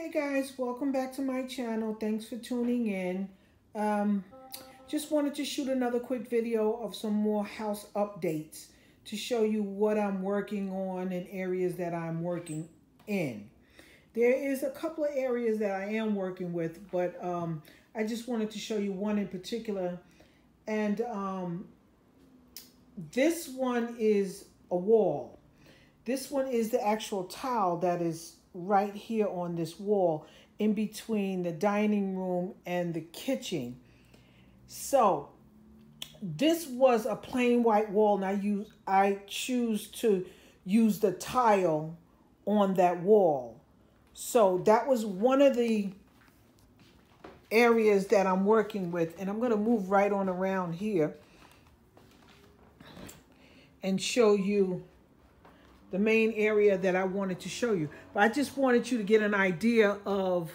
Hey guys, welcome back to my channel. Thanks for tuning in. Um, just wanted to shoot another quick video of some more house updates to show you what I'm working on and areas that I'm working in. There is a couple of areas that I am working with, but um, I just wanted to show you one in particular. And um, this one is a wall. This one is the actual tile that is right here on this wall in between the dining room and the kitchen. So this was a plain white wall and I use I choose to use the tile on that wall. So that was one of the areas that I'm working with and I'm going to move right on around here and show you the main area that I wanted to show you. But I just wanted you to get an idea of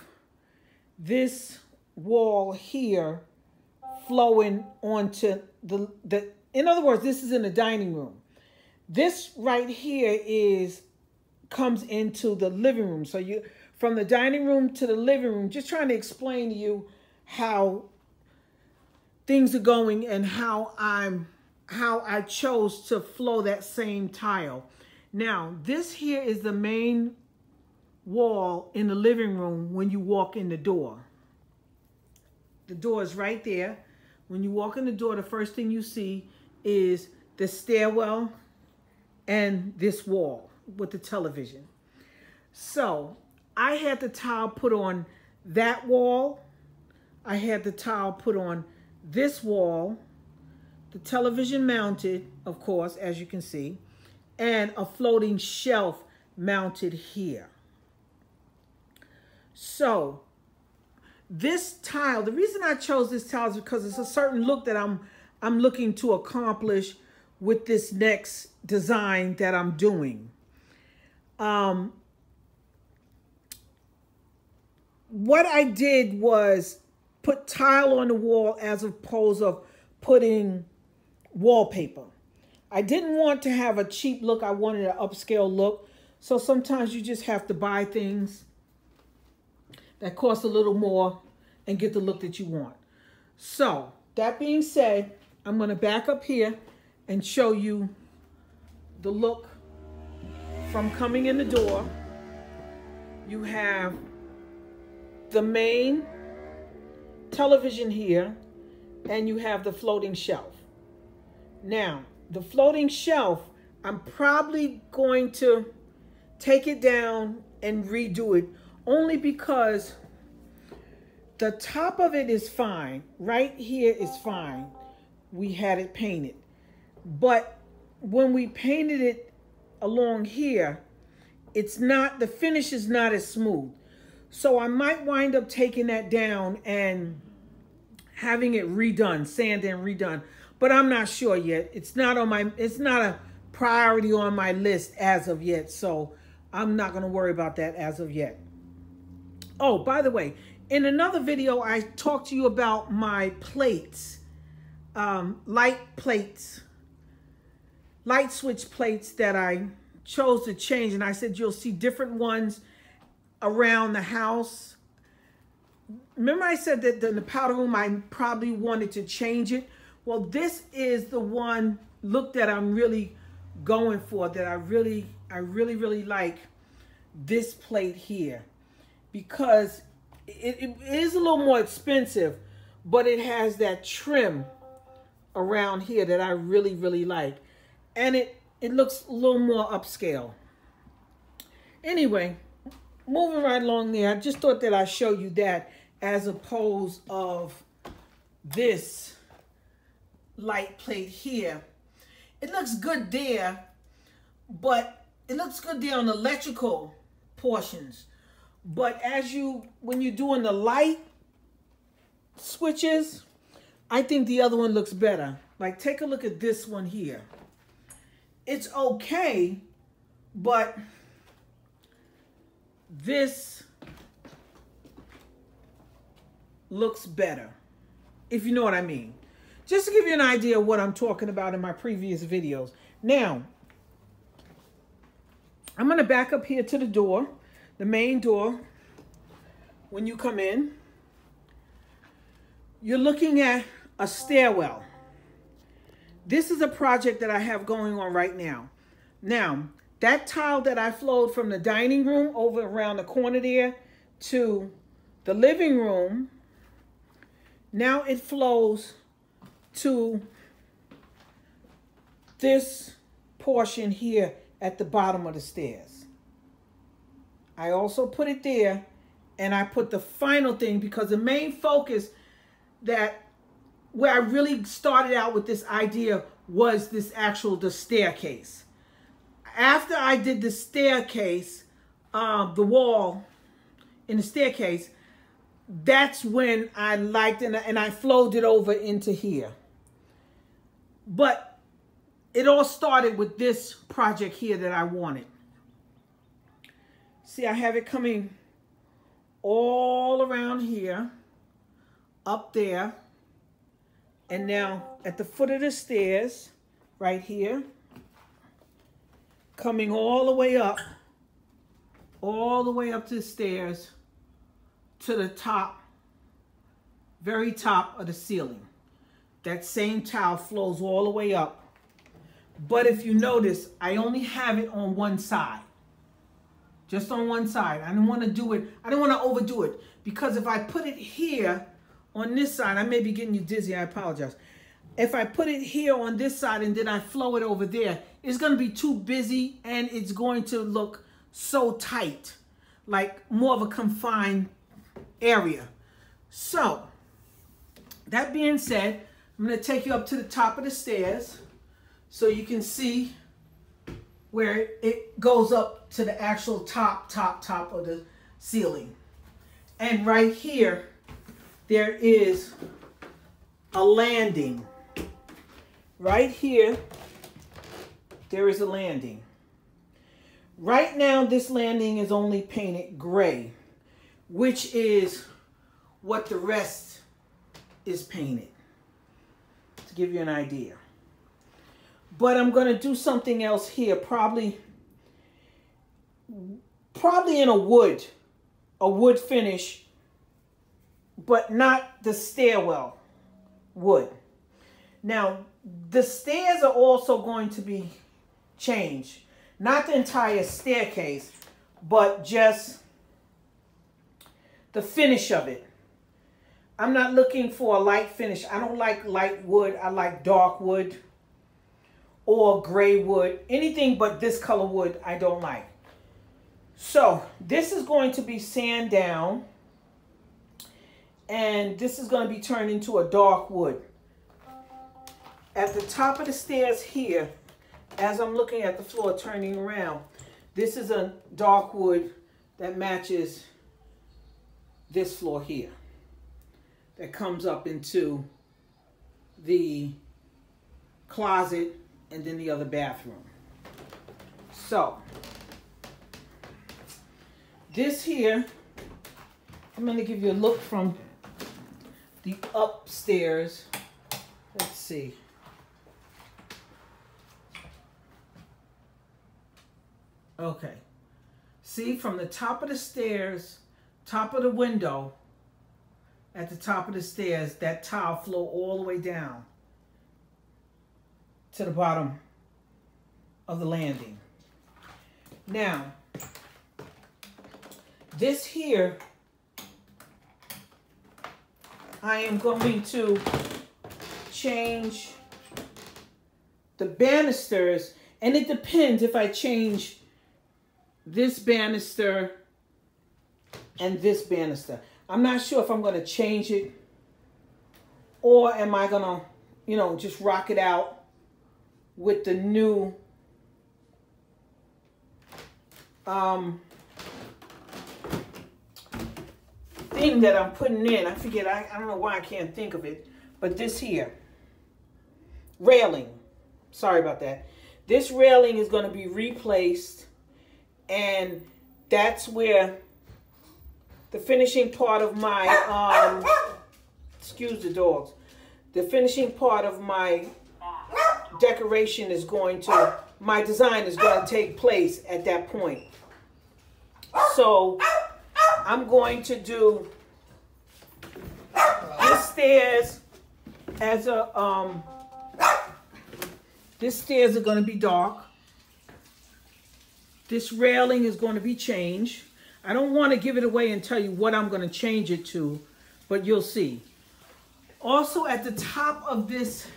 this wall here flowing onto the, the in other words, this is in the dining room. This right here is comes into the living room. So you from the dining room to the living room, just trying to explain to you how things are going and how I'm how I chose to flow that same tile. Now, this here is the main wall in the living room when you walk in the door. The door is right there. When you walk in the door, the first thing you see is the stairwell and this wall with the television. So I had the tile put on that wall. I had the tile put on this wall. The television mounted, of course, as you can see and a floating shelf mounted here. So this tile, the reason I chose this tile is because it's a certain look that I'm I'm looking to accomplish with this next design that I'm doing. Um, what I did was put tile on the wall as opposed of putting wallpaper. I didn't want to have a cheap look. I wanted an upscale look. So sometimes you just have to buy things that cost a little more and get the look that you want. So that being said, I'm going to back up here and show you the look from coming in the door. You have the main television here and you have the floating shelf. Now, the floating shelf, I'm probably going to take it down and redo it only because the top of it is fine. Right here is fine. We had it painted. But when we painted it along here, it's not, the finish is not as smooth. So I might wind up taking that down and having it redone, sand and redone but I'm not sure yet. It's not on my, it's not a priority on my list as of yet. So I'm not going to worry about that as of yet. Oh, by the way, in another video, I talked to you about my plates, um, light plates, light switch plates that I chose to change. And I said, you'll see different ones around the house. Remember I said that in the powder room, I probably wanted to change it. Well, this is the one look that I'm really going for that I really, I really, really like this plate here because it, it is a little more expensive, but it has that trim around here that I really, really like. And it, it looks a little more upscale. Anyway, moving right along there, I just thought that I'd show you that as opposed of this light plate here. It looks good there, but it looks good there on the electrical portions. But as you, when you're doing the light switches, I think the other one looks better. Like take a look at this one here. It's okay, but this looks better, if you know what I mean. Just to give you an idea of what I'm talking about in my previous videos. Now, I'm going to back up here to the door, the main door. when you come in, you're looking at a stairwell. This is a project that I have going on right now. Now, that tile that I flowed from the dining room over around the corner there to the living room, now it flows to this portion here at the bottom of the stairs. I also put it there and I put the final thing because the main focus that where I really started out with this idea was this actual the staircase. After I did the staircase, uh, the wall in the staircase, that's when I liked and, and I flowed it over into here. But it all started with this project here that I wanted. See, I have it coming all around here, up there, and now at the foot of the stairs, right here, coming all the way up, all the way up to the stairs, to the top, very top of the ceiling. That same tile flows all the way up. But if you notice, I only have it on one side. Just on one side. I don't want to do it. I don't want to overdo it. Because if I put it here on this side, I may be getting you dizzy. I apologize. If I put it here on this side and then I flow it over there, it's going to be too busy and it's going to look so tight. Like more of a confined area. So, that being said, I'm going to take you up to the top of the stairs so you can see where it goes up to the actual top, top, top of the ceiling. And right here, there is a landing. Right here, there is a landing. Right now, this landing is only painted gray which is what the rest is painted, give you an idea. But I'm going to do something else here, probably, probably in a wood, a wood finish, but not the stairwell wood. Now, the stairs are also going to be changed. Not the entire staircase, but just the finish of it. I'm not looking for a light finish. I don't like light wood. I like dark wood or gray wood. Anything but this color wood I don't like. So this is going to be sand down. And this is going to be turned into a dark wood. At the top of the stairs here, as I'm looking at the floor turning around, this is a dark wood that matches this floor here that comes up into the closet and then the other bathroom. So, this here, I'm going to give you a look from the upstairs. Let's see. Okay. See, from the top of the stairs, top of the window, at the top of the stairs, that tile flow all the way down to the bottom of the landing. Now, this here, I am going to change the banisters, and it depends if I change this banister and this banister. I'm not sure if I'm going to change it or am I going to, you know, just rock it out with the new um, thing that I'm putting in. I forget, I, I don't know why I can't think of it, but this here, railing, sorry about that. This railing is going to be replaced and that's where the finishing part of my, um, excuse the dogs, the finishing part of my decoration is going to, my design is going to take place at that point. So I'm going to do this stairs as a, um, this stairs are going to be dark. This railing is going to be changed. I don't want to give it away and tell you what I'm going to change it to, but you'll see. Also at the top of this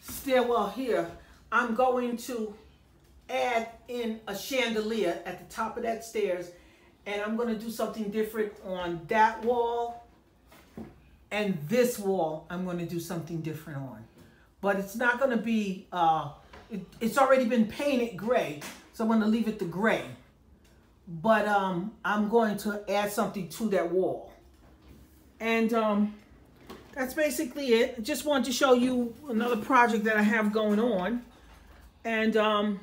stairwell here, I'm going to add in a chandelier at the top of that stairs and I'm going to do something different on that wall and this wall I'm going to do something different on. But it's not going to be, uh, it, it's already been painted gray, so I'm going to leave it the gray. But um, I'm going to add something to that wall. And um, that's basically it. Just wanted to show you another project that I have going on. And um,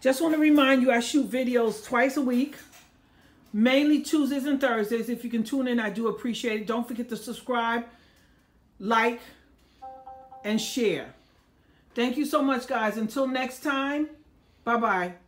just want to remind you, I shoot videos twice a week, mainly Tuesdays and Thursdays. If you can tune in, I do appreciate it. Don't forget to subscribe, like, and share. Thank you so much, guys. Until next time, bye-bye.